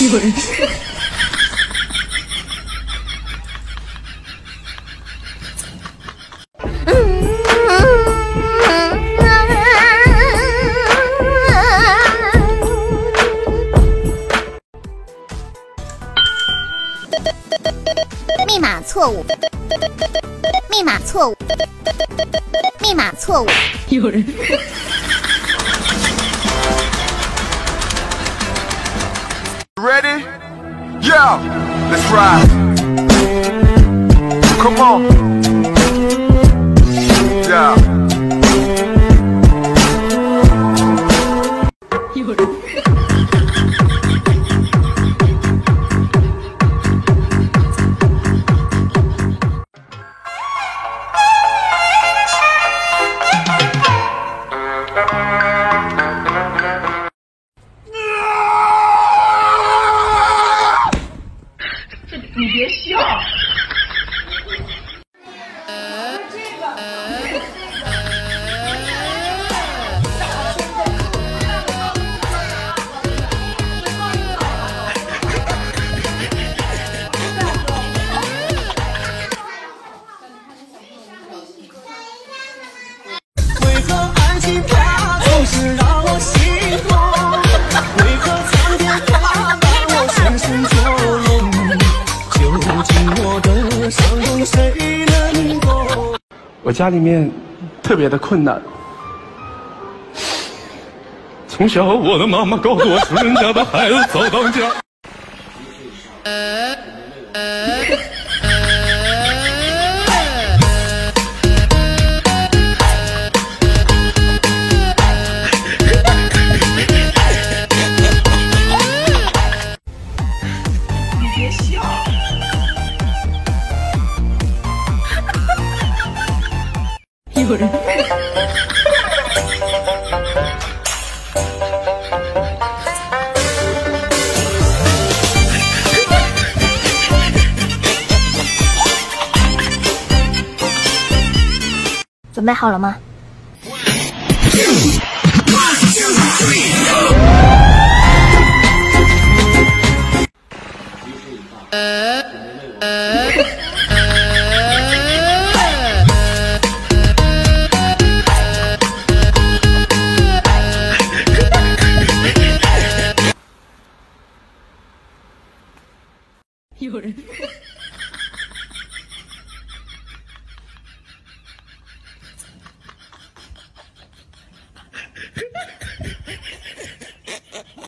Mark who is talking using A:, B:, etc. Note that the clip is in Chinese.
A: 有人。
B: 密码错误，密码错误，密码错误。
A: 有人。
C: Ready? Yeah, let's ride. Come on. Yeah.
A: 笑。
D: 我
E: 家里面特别的困难。从小我的妈妈告诉我，穷人家的孩子早当家。
A: 有人。
B: 准备好了吗？
D: 有人